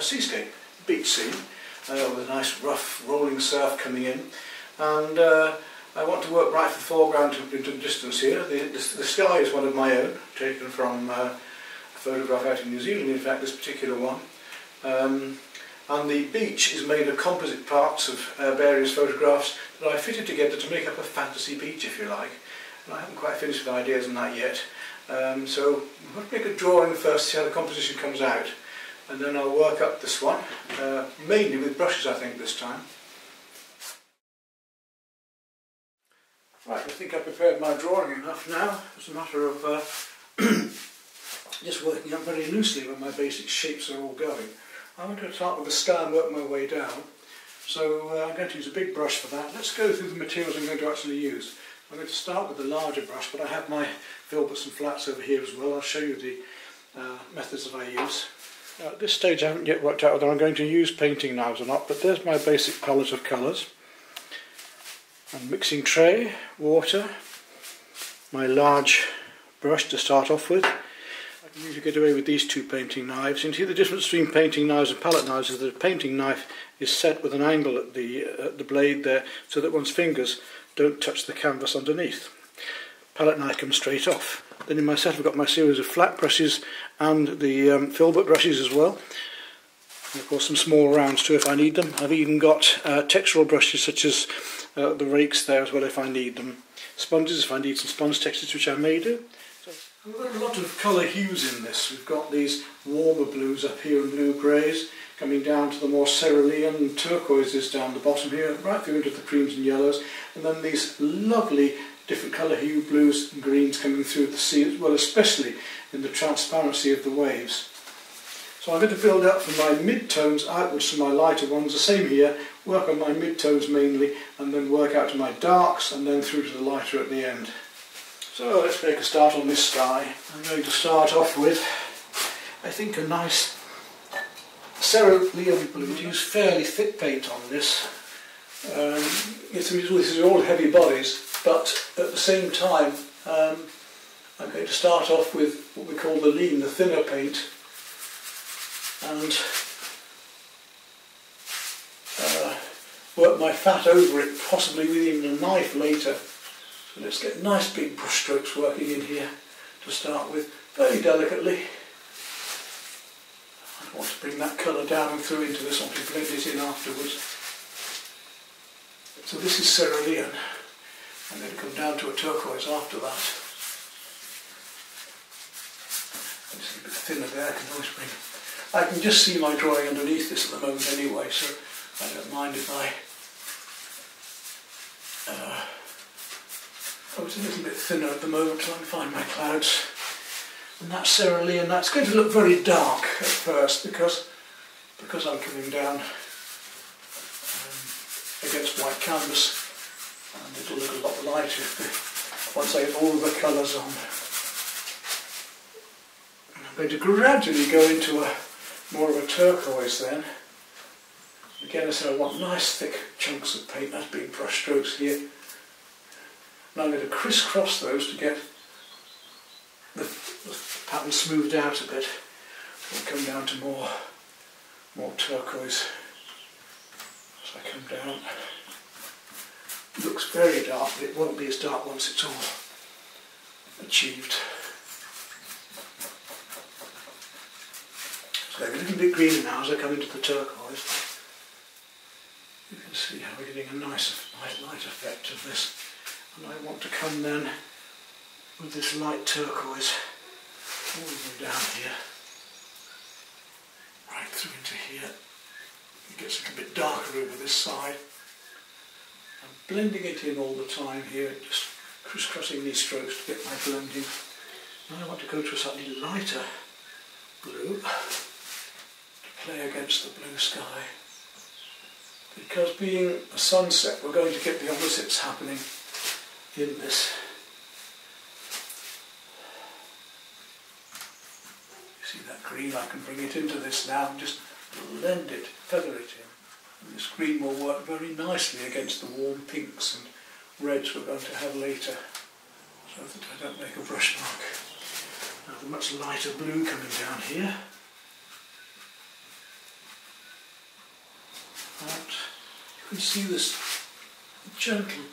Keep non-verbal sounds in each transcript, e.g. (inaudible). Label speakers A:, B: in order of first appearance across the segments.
A: a seascape, beach scene, uh, with a nice rough rolling surf coming in. And uh, I want to work right from the foreground to the distance here. The, the, the sky is one of my own, taken from uh, a photograph out in New Zealand, in fact, this particular one. Um, and the beach is made of composite parts of uh, various photographs that I fitted together to make up a fantasy beach, if you like. And I haven't quite finished with ideas on that yet. Um, so to make a drawing first, see how the composition comes out. And then I'll work up this one, uh, mainly with brushes I think this time. Right, I think I've prepared my drawing enough now. It's a matter of uh, (clears throat) just working up very loosely where my basic shapes are all going. I'm going to start with the sky and work my way down. So uh, I'm going to use a big brush for that. Let's go through the materials I'm going to actually use. I'm going to start with the larger brush, but I have my filberts and flats over here as well. I'll show you the uh, methods that I use. Now, at this stage I haven't yet worked out whether I'm going to use painting knives or not, but there's my basic palette of colours. And mixing tray, water, my large brush to start off with. I can usually get away with these two painting knives. And see the difference between painting knives and palette knives is that a painting knife is set with an angle at the, uh, at the blade there so that one's fingers don't touch the canvas underneath. Palette knife comes straight off. Then in my set I've got my series of flat brushes and the um, filbert brushes as well. And of course some small rounds too if I need them. I've even got uh, textural brushes such as uh, the rakes there as well if I need them. Sponges if I need some sponge textures which I may do. So we've got a lot of colour hues in this. We've got these warmer blues up here and blue greys coming down to the more cerulean turquoises down the bottom here, right through into the creams and yellows, and then these lovely different colour hue blues and greens coming through the sea as well, especially in the transparency of the waves. So I'm going to build up from my mid-tones outwards to my lighter ones, the same here, work on my mid-tones mainly, and then work out to my darks, and then through to the lighter at the end. So let's make a start on this sky. I'm going to start off with, I think, a nice cerulean blue, to use fairly thick paint on this. Um, this is all heavy bodies, but at the same time um, I'm going to start off with what we call the lean, the thinner paint, and uh, work my fat over it, possibly with even a knife later. So let's get nice big brush strokes working in here to start with, very delicately. I want to bring that colour down and through into this, I want to blend it in afterwards. So this is cerulean. I'm going to come down to a turquoise after that. It's a bit thinner there, I can always bring... I can just see my drawing underneath this at the moment anyway, so I don't mind if I... Uh, oh, it's a little bit thinner at the moment, trying to find my clouds. And that cerulean, that's going to look very dark at first because because I'm coming down um, against white canvas and it'll look a lot lighter once I get all the colours on. And I'm going to gradually go into a more of a turquoise then. Again, I said I want nice thick chunks of paint, that's big brush strokes here. And I'm going to crisscross those to get the, the pattern smoothed out a bit. We'll come down to more, more turquoise as I come down. Looks very dark, but it won't be as dark once it's all achieved. So a little bit greener now as I come into the turquoise. You can see how we're getting a nice light, light effect of this. And I want to come then with this light turquoise all the way down here, right through into here. It gets a little bit darker over this side. Blending it in all the time here, just crisscrossing these strokes to get my blending. Now I want to go to a slightly lighter blue to play against the blue sky. Because being a sunset, we're going to get the opposites happening in this. You See that green, I can bring it into this now and just blend it, feather it in. This green will work very nicely against the warm pinks and reds we're going to have later, so that I don't make a brush mark. Now the much lighter blue coming down here. Right. You can see this gentle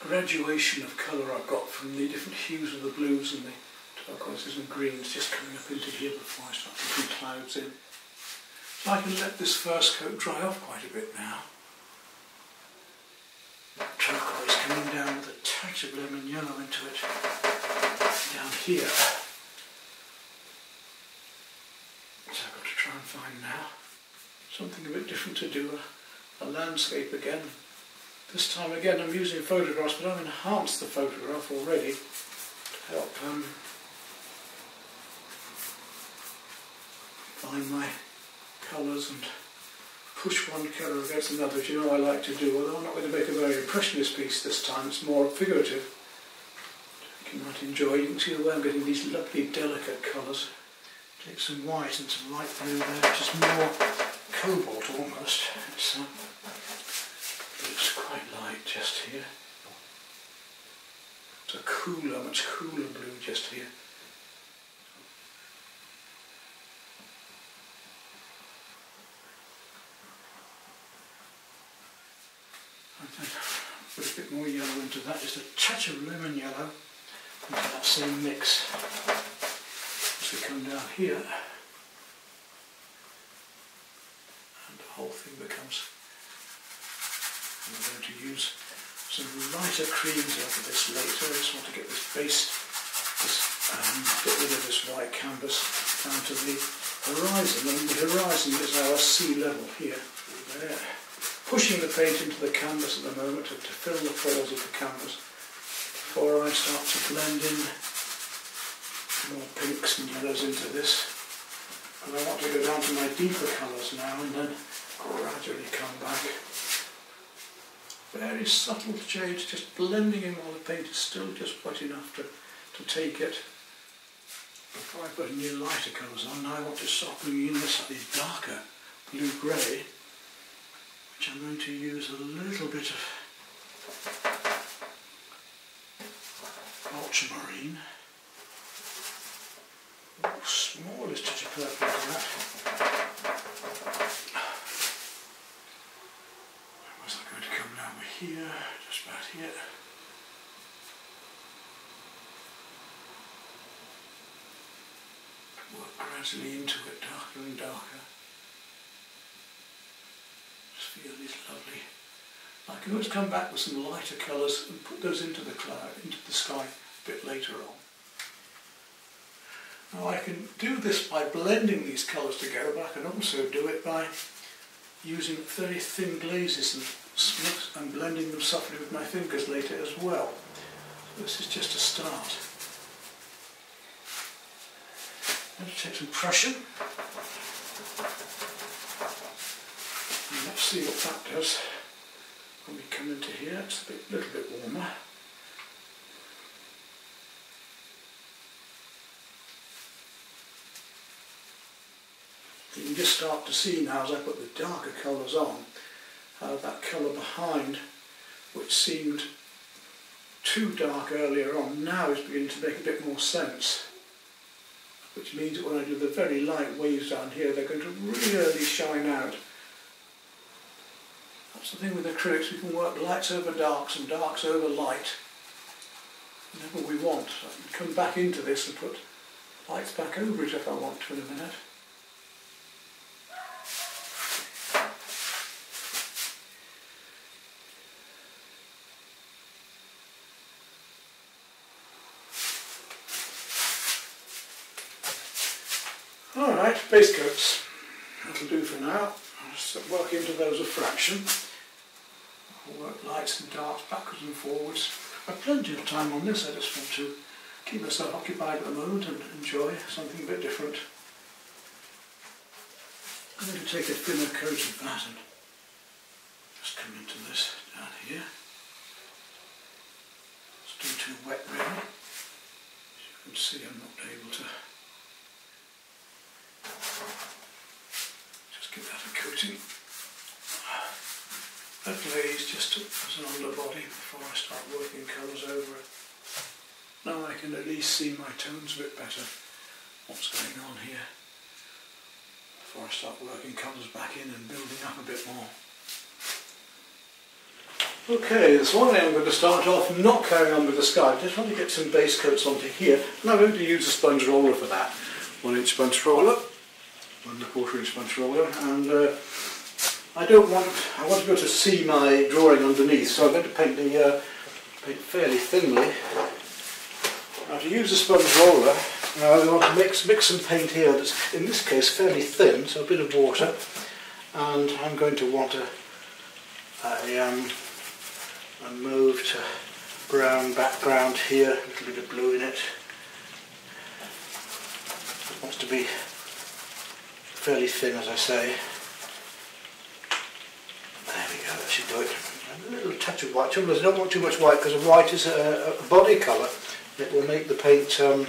A: graduation of colour I've got from the different hues of the blues and the turquoises and greens just coming up into here before I start putting clouds in. I can let this first coat dry off quite a bit now. Turquoise coming down with a touch of lemon yellow into it down here. So I've got to try and find now something a bit different to do, a, a landscape again. This time again I'm using photographs but I've enhanced the photograph already to help um, find my colours and push one colour against another, which you know I like to do, although I'm not going to make a very impressionist piece this time, it's more figurative. You might enjoy, you can see the way I'm getting these lovely delicate colours. Take some white and some light blue there, which is more cobalt almost. It's, uh, it's quite light just here. It's a cooler, much cooler blue just here. put a more yellow into that, just a touch of lemon yellow. Into that same mix. As we come down here, and the whole thing becomes, I'm going to use some lighter creams over this later, I just want to get this base, this, um, get rid of this white canvas down to the horizon, and the horizon is our sea level here, there pushing the paint into the canvas at the moment to, to fill the pores of the canvas before I start to blend in more pinks and yellows into this. And I want to go down to my deeper colours now and then gradually come back. Very subtle shades, just blending in while the paint is still just wet enough to, to take it. Before I put any lighter colours on, now I want to bringing in this slightly darker blue-grey which I'm going to use a little bit of ultramarine. Oh, smallest of purple like that. Was I going to come down here, just about here? Work gradually into it, darker and darker feel is lovely. I can always come back with some lighter colours and put those into the cloud, into the sky a bit later on. Now I can do this by blending these colours together, but I can also do it by using very thin glazes and, and blending them softly with my fingers later as well. So this is just a start. I'm going to take some Prussian. And let's see what that does when we come into here. It's a bit, little bit warmer. You can just start to see now as I put the darker colours on, how that colour behind, which seemed too dark earlier on, now is beginning to make a bit more sense. Which means that when I do the very light waves down here, they're going to really shine out that's the thing with acrylics, we can work lights over darks and darks over light whenever we want. I can come back into this and put lights back over it if I want to in a minute. Alright, base coats. That'll do for now. I'll just work into those a fraction work lights and darks backwards and forwards. I've plenty of time on this, I just want to keep myself occupied at the moment and enjoy something a bit different. I'm going to take a thinner coat of that and just come into this down here. It's too, too wet really. As you can see I'm not able to just give that a coating a glaze just as an underbody before I start working colours over it. Now I can at least see my tones a bit better. what's going on here before I start working colours back in and building up a bit more. Okay, this morning I'm going to start off not carrying on with the sky, just want to get some base coats onto here and I'm going to use a sponge roller for that. One inch sponge roller, one and a quarter inch sponge roller and uh, I don't want, I want to be able to see my drawing underneath so I'm going to paint the uh, paint fairly thinly. Now to use a sponge roller uh, we want to mix, mix some paint here that's in this case fairly thin, so a bit of water and I'm going to want a, a, um, a mauve to brown background here, a little bit of blue in it. It wants to be fairly thin as I say. There we go, that should do it. A little touch of white. Trouble I don't want too much white because white is a, a body colour. It will make the paint um,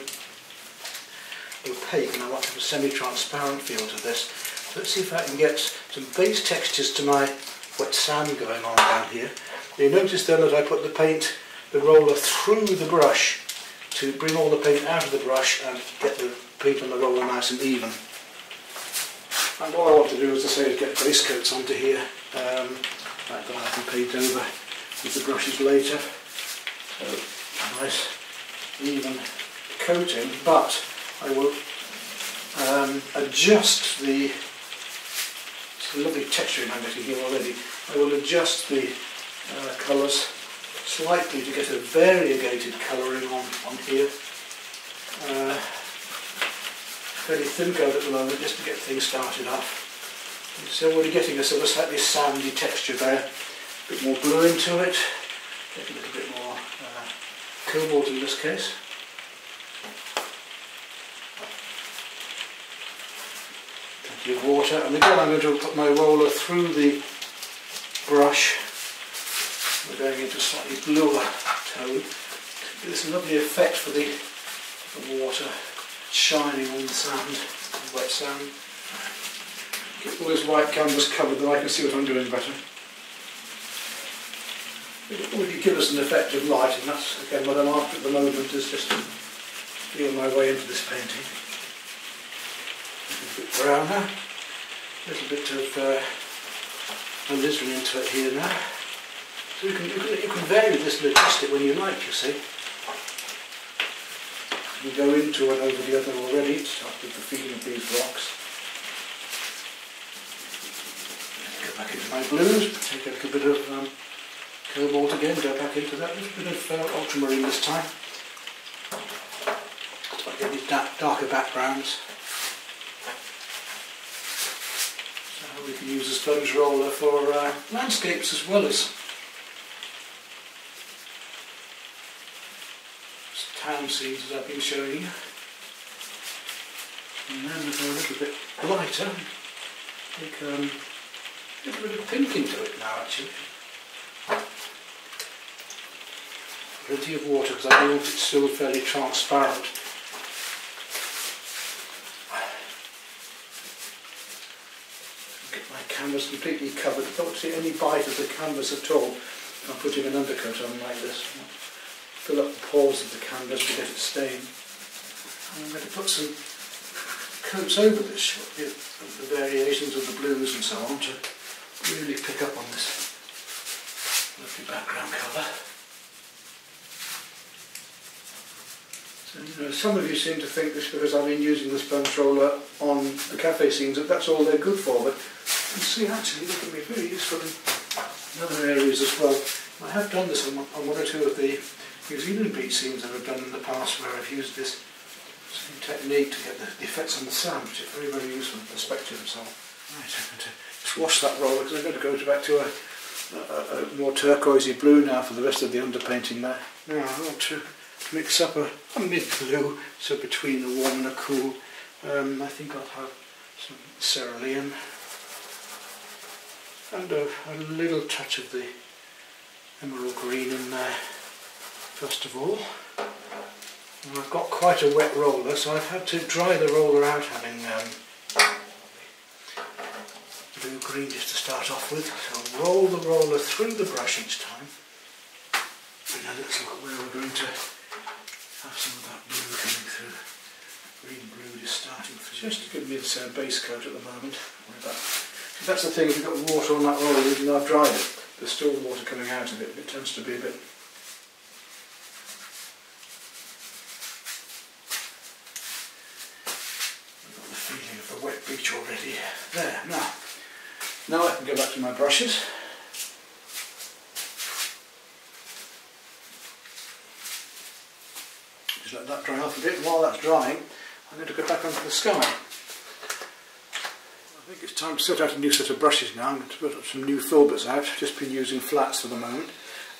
A: opaque and I want to have a semi-transparent feel to this. So let's see if I can get some base textures to my wet sand going on down here. You notice then that I put the paint, the roller through the brush to bring all the paint out of the brush and get the paint on the roller nice and even. And all I want to do, as I say, is get base coats onto here. Um, like that I can paint over with the brushes later. So, nice even coating, but I will um, adjust the, it's a lovely texture I'm getting here already, I will adjust the uh, colours slightly to get a variegated colouring on, on here. Uh, fairly thin coat at the moment just to get things started off. So we're getting a sort of slightly sandy texture there, a bit more blue into it, a little bit more uh, cobalt in this case. Plenty of water, and again I'm going to put my roller through the brush. We're going into a slightly bluer tone. Get this lovely effect for the, the water shining on the sand, the wet sand get all this white canvas covered then I can see what I'm doing better. It will give us an effect of light and that's again what I'm after at the moment is just feel my way into this painting. A little bit browner, a little bit of uh, alizarin into it here now. So you can, you, can, you can vary this and adjust it when you like, you see. You go into one over the other already start with the feeling of these rocks. back into my blues, take a little bit of um, cobalt again, go back into that, a little bit of uh, ultramarine this time. So I get these dark, darker backgrounds. So we can use a sponge roller for uh, landscapes as well as town scenes as I've been showing you. And then we go a little bit lighter, take um, a little bit of pink into it now actually. Plenty of water because I want it still fairly transparent. Get my canvas completely covered. Don't see any bite of the canvas at all. I'm putting an undercoat on like this. Fill up the pores of the canvas to get it stained. I'm going to put some coats over this, the variations of the blues and so on to really pick up on this lovely background colour. So, you know, some of you seem to think this because I've been using the sponge roller on the cafe scenes that that's all they're good for, but you can see actually they can be very useful in other areas as well. I have done this on, on one or two of the New Zealand beach scenes that I've done in the past where I've used this same technique to get the, the effects on the sand, which is very, very useful in perspective and so on. Right, I'm going to just wash that roller because I'm going to go back to a, a, a, more turquoisey blue now for the rest of the underpainting there. Now I want to mix up a, a mid-blue, so between the warm and the cool. Um, I think I'll have some cerulean and a, a little touch of the emerald green in there first of all. And I've got quite a wet roller so I've had to dry the roller out having um, blue green just to start off with. So roll the roller through the brush each time. And now let's look at where we're going to have some of that blue coming through. green blue is starting for just to give me this uh, base coat at the moment. That's the thing, if you've got water on that roller, even though I've dried it, there's still water coming out of it. It tends to be a bit I've got the feeling of the wet beach already. There, now. Now I can go back to my brushes. Just let that dry off a bit. While that's drying, I'm going to go back onto the sky. I think it's time to set out a new set of brushes now. I'm going to put some new filberts out. Just been using flats for the moment.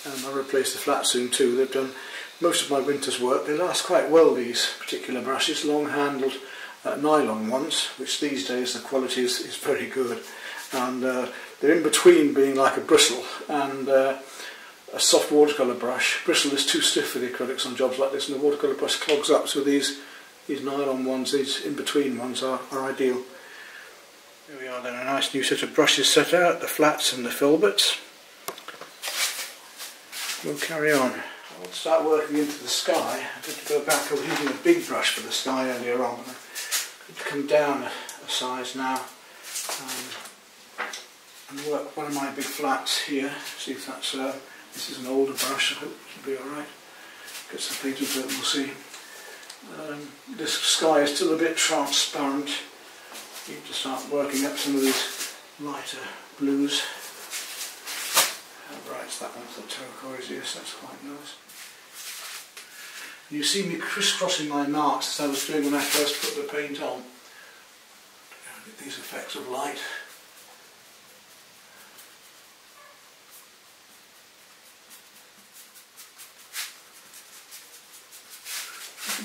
A: Um, I'll replace the flats soon too. They've done most of my winter's work. They last quite well, these particular brushes, long-handled uh, nylon ones, which these days the quality is, is very good. And uh, they're in between being like a bristle and uh, a soft watercolour brush. Bristle is too stiff for the acrylics on jobs like this and the watercolour brush clogs up. So these, these nylon ones, these in-between ones are, are ideal. Here we are then, a nice new set of brushes set out, the flats and the filberts. We'll carry on. I'll start working into the sky. I had to go back, I was using a big brush for the sky earlier on. To come down a, a size now um, work one of my big flats here. See if that's, uh, this is an older brush, I hope it'll be alright. Get some paint into it and we'll see. Um, this sky is still a bit transparent need to start working up some of these lighter blues. How bright's that one? The turquoise, yes, that's quite nice. You see me crisscrossing my marks as I was doing when I first put the paint on. These effects of light.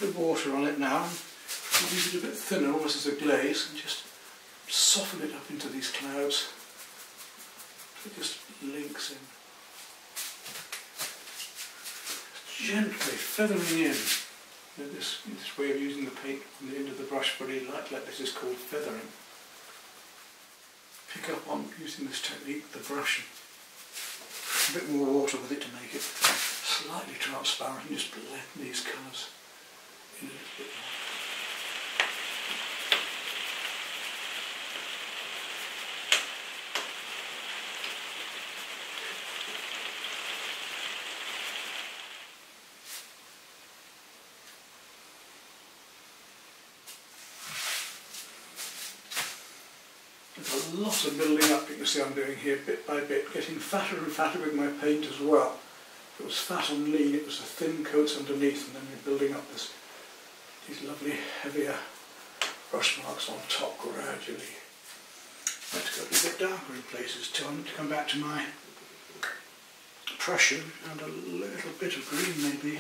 A: Of water on it now. Use it a bit thinner, almost as a glaze, and just soften it up into these clouds. It just links in. Gently feathering in. This, this way of using the paint from the end of the brush very light like this is called feathering. Pick up on using this technique, the brush, a bit more water with it to make it slightly transparent and just blend these colours in a little bit more. There's a lot of building up you can see I'm doing here bit by bit, getting fatter and fatter with my paint as well. If it was fat and lean, it was the thin coats underneath and then we're building up this, these lovely heavier uh, brush marks on top gradually. Let's go a bit darker in places too. I need to come back to my Prussian and a little bit of green maybe.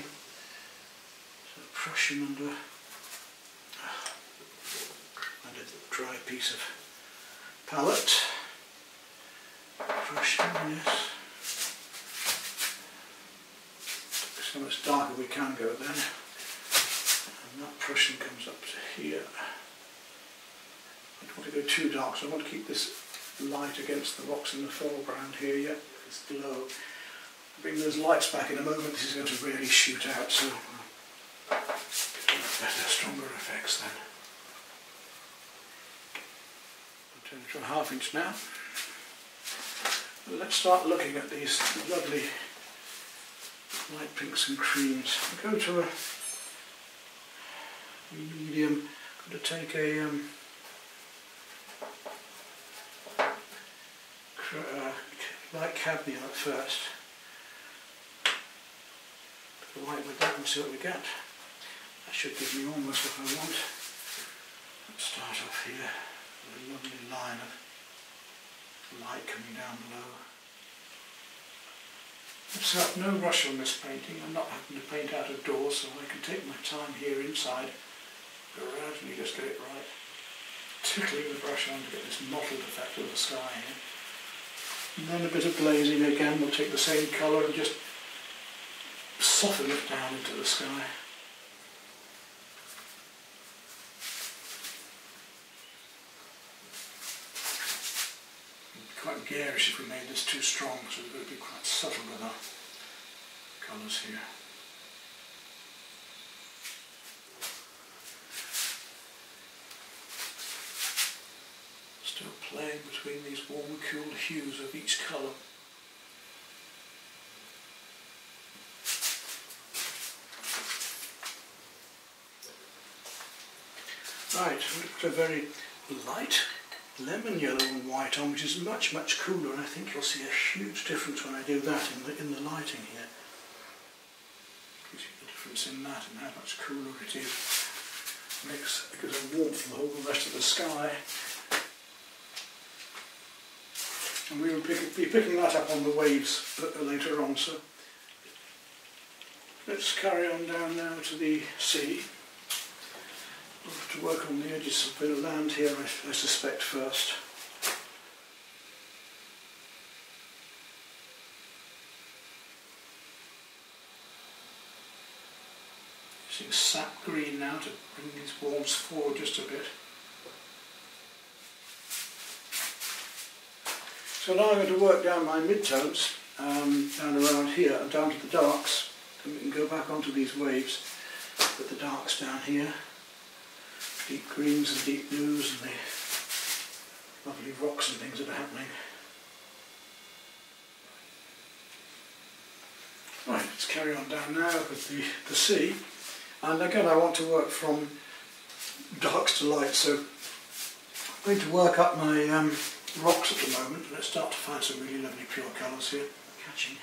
A: So Prussian and a, and a dry piece of palette. Prussian, yes. So much darker we can go then. And that Prussian comes up to here. I don't want to go too dark, so I want to keep this light against the rocks in the foreground here yet. It's low. Bring those lights back in a moment, this is going to really shoot out, so better, stronger effects then. I'll turn it to a half inch now. Let's start looking at these lovely light pinks and creams. Go to a medium, I'm going to take a um, uh, light cadmium at first. Put the white with that and see what we get. That should give me almost what I want. Let's start off here with a lovely line of light coming down below. So I've no rush on this painting. I'm not having to paint out of doors so I can take my time here inside, gradually just get it right. Tickling the brush on to get this mottled effect of the sky here. And then a bit of glazing again, we'll take the same colour and just soften it down into the sky. quite garish if we made this too strong, so we've got to be quite subtle with our colours here. Playing between these warm and cool hues of each colour. Right, a very light lemon yellow and white on, which is much, much cooler, and I think you'll see a huge difference when I do that in the, in the lighting here. You see the difference in that and how much cooler it is. Makes, gives a warmth for the whole rest of the sky. And we will pick, be picking that up on the waves later on, so let's carry on down now to the sea We'll have to work on the edges of the land here, I, I suspect, first. Using sap green now to bring these warms forward just a bit. So now I'm going to work down my midtones, um, down around here and down to the darks. And we can go back onto these waves, put the darks down here deep greens and deep blues and the lovely rocks and things that are happening. Right, let's carry on down now with the, the sea. And again, I want to work from darks to light, so I'm going to work up my um, rocks at the moment. Let's start to find some really lovely pure colours here. Catching,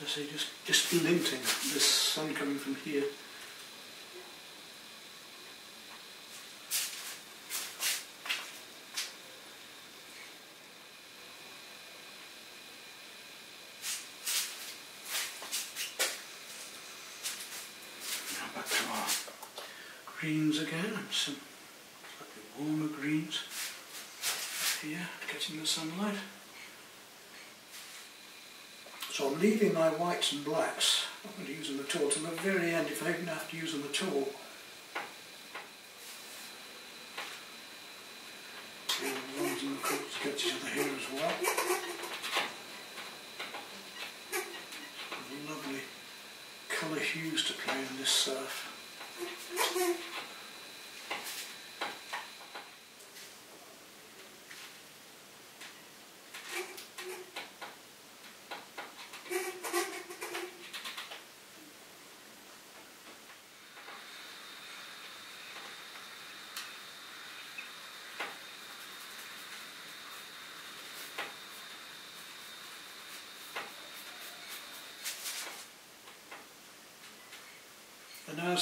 A: as I say, just, just glinting, this sun coming from here. greens again and some slightly warmer greens here getting the sunlight. So I'm leaving my whites and blacks, I'm going to use them at all to the very end if I even have to use them at all. The ones in the sketches of the hair as well. Lovely colour hues to play in this surf.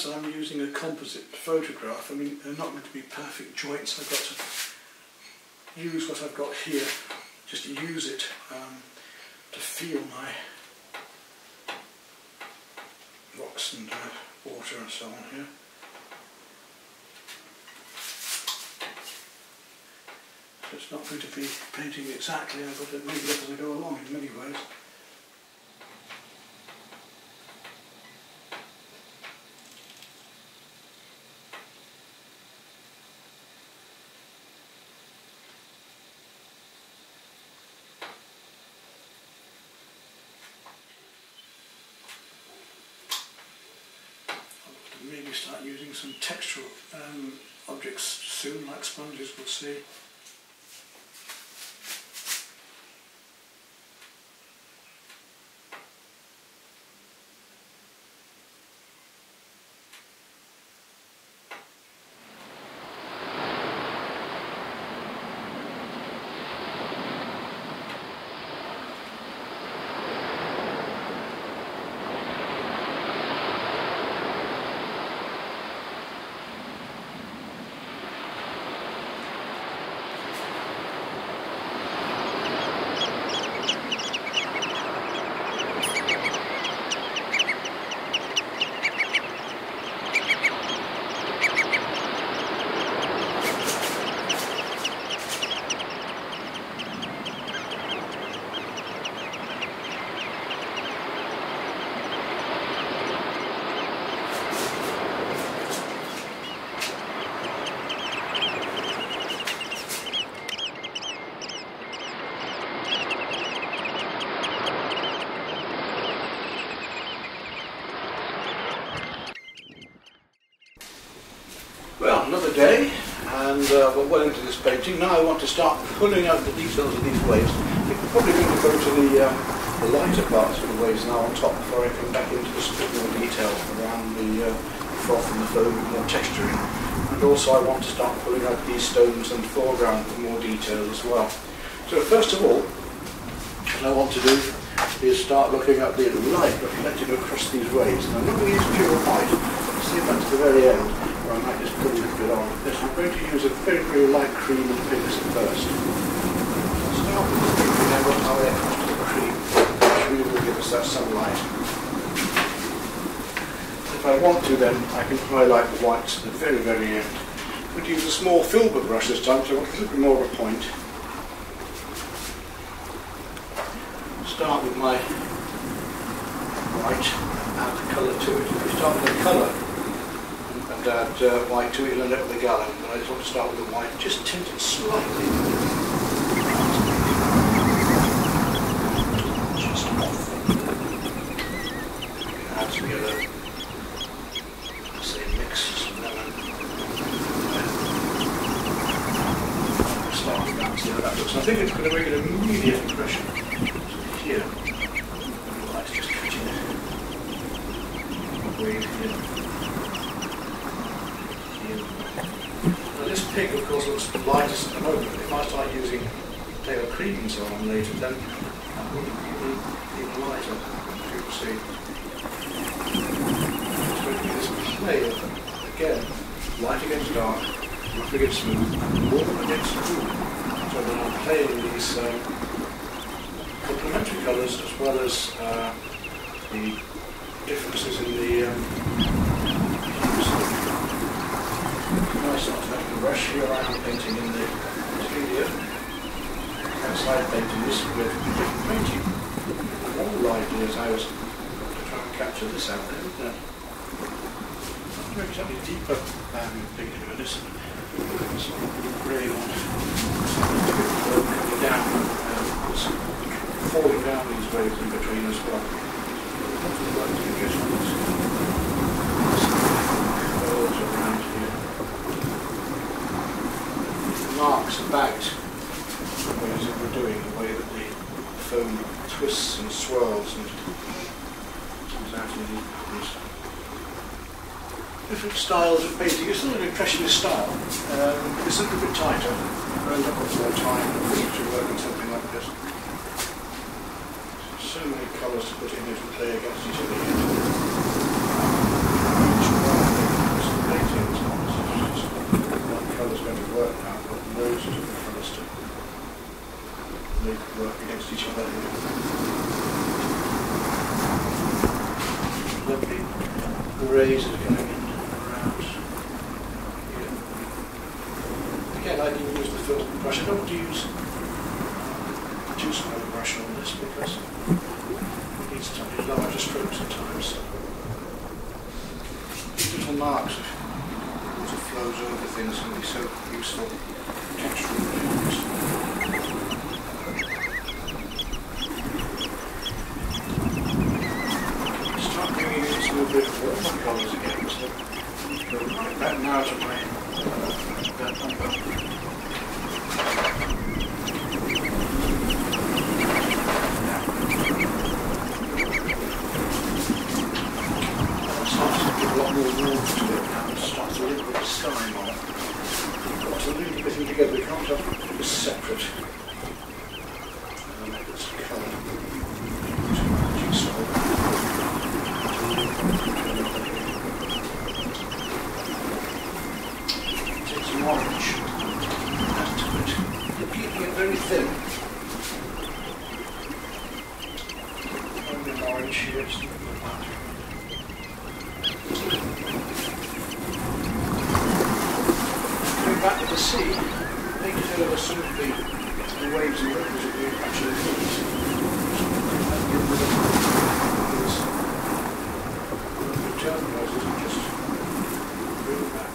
A: I'm using a composite photograph, I mean, they're not going to be perfect joints. I've got to use what I've got here, just to use it um, to feel my rocks and uh, water and so on here. So it's not going to be painting exactly, I've got to make it as I go along in many ways. start using some textural um, objects soon, like sponges, we'll see. Well into this painting. Now I want to start pulling out the details of these waves. We're probably going to go to the, um, the lighter parts of the waves now on top before I come back into the bit more detail around the uh, froth and the foam, more texturing. And also I want to start pulling out these stones and foreground with more detail as well. So first of all, what I want to do is start looking at the light reflecting across these waves. And I'm going to use pure white. See that to the very end, I might just put a little bit on. This I'm going to use a very, very light cream and pinks at first. Start with the way across to the cream, which really will give us that sunlight. If I want to then, I can highlight the whites at the very, very end. I'm going to use a small filbert brush this time, so I want a little bit more of a point. start with my white, add the colour to it. If you start with the colour add uh, white to it, you'll end up with a gallon. I just want to start with the white, just tint it slightly. Just off. Add together, say mix some lemon. Start with that, see how that looks. I think it's going to make an immediate impression here. The light's just catching it. Wave here. Here. Now this pig, of course, looks the lightest at the moment. If Cream and so on later, then that will be even lighter, as you can see. Going to be this play of, again, light against dark, rough against smooth, warm against cool. So then I'm playing these um, complementary colours as well as uh, the differences in the um. Nice not to have to here I am painting in the studio. Painting this with painting. One of the ideas I was to try and capture this out there, isn't it? Maybe something deeper um, pink into this. Some grey. Something coming down. Um, falling down these waves in between as well. Marks about the that we're doing, the way that the foam twists and swirls and comes out in these. Different styles of painting. It's still an impressionist style. Um, it's a little bit tighter. End up with more time to work on something like this so many colours to put in here to play against each other. One paintings, one colour's going to work now, but loads to work against each other. Lovely greys are coming in around here. Again, I didn't use the filbert brush. I don't want to use uh, too small a brush on this because it needs to be larger strokes at times. These little marks of water flows over things can be so useful textural things. Start bringing in some of the warmer colours again. So go back now to my that number. more warmth to it now and starts a little bit of sky on it. Got to really put them together, we can't have this separate. Um, it's colour. Jigsaw. Take some orange. Add to it. You're keeping it very thin. Only an orange here, just a little bit back to the sea, they can tell us some of the, the waves and ripples that we actually meet. Terminals and just bring it back.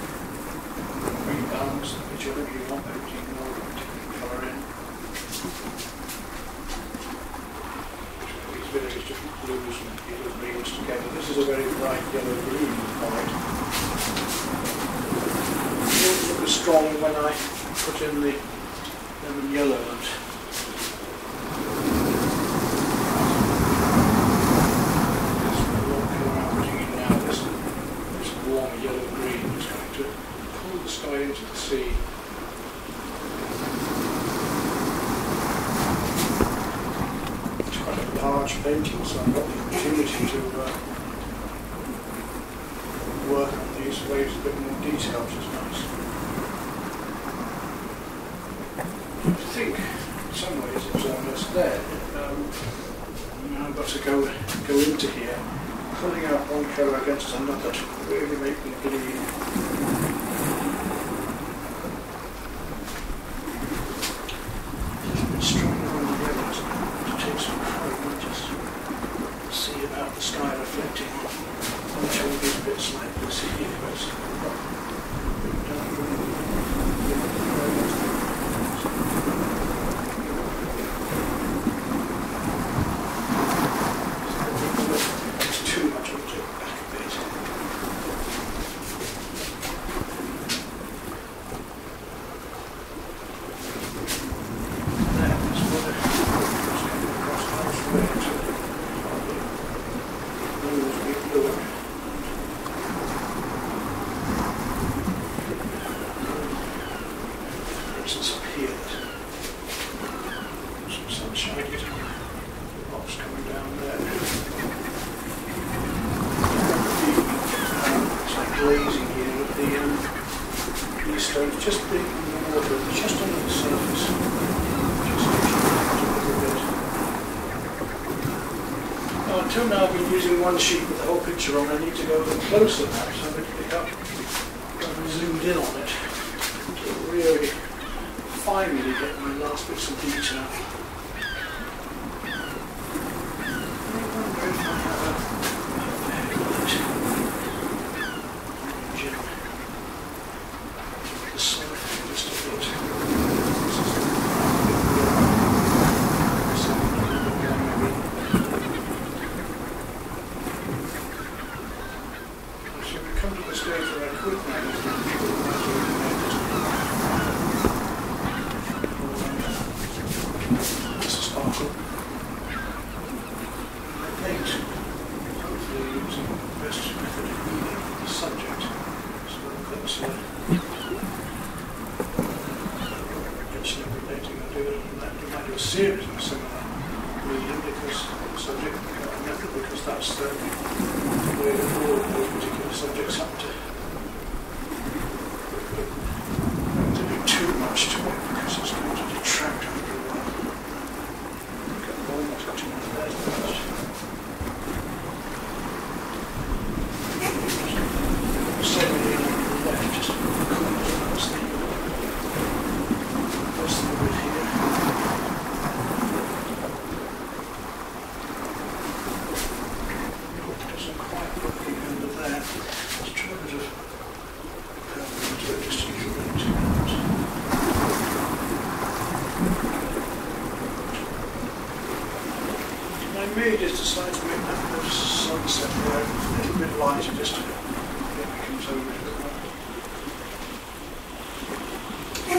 A: Rebalance whichever you want, but you can all colour in. These various different blues and yellow greens together. This is a yellow green drawing when I put in the lemon yellow and sky into the sea. It's quite a large painting, so I've got the opportunity to uh, work on these waves a bit more detail, which is nice. I think in some ways it's almost there. Um, now I've got to go go into here, colour against another really make them bleed. One sheet with the whole picture on, I need to go a bit closer side of it, the sunset there, a little bit lighter just to over a bit.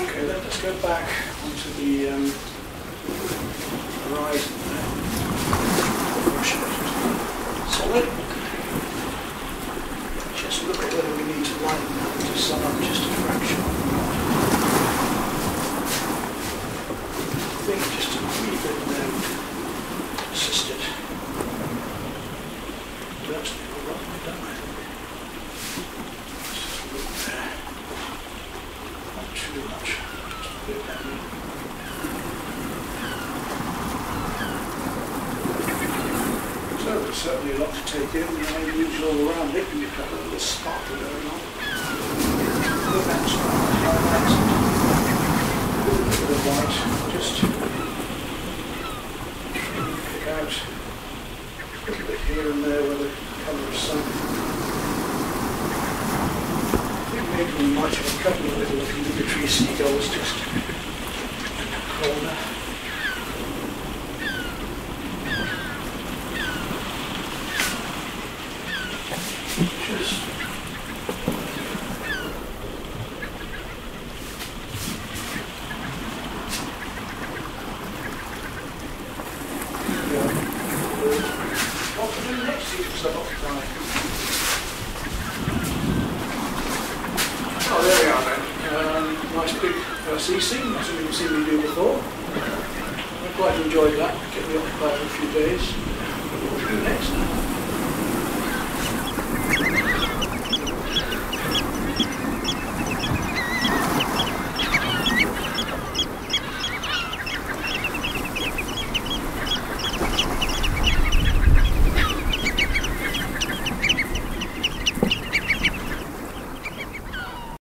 A: Okay, then let's go back onto the um, patch here and there with where they cover some. It made them much of a couple of little obligatory seagulls just corner.